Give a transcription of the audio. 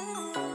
Oh.